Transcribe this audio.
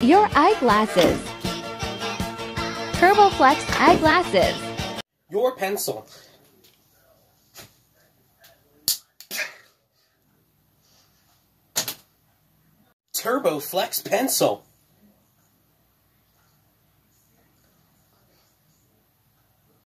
Your eyeglasses. TurboFlex eyeglasses. Your pencil. TurboFlex pencil.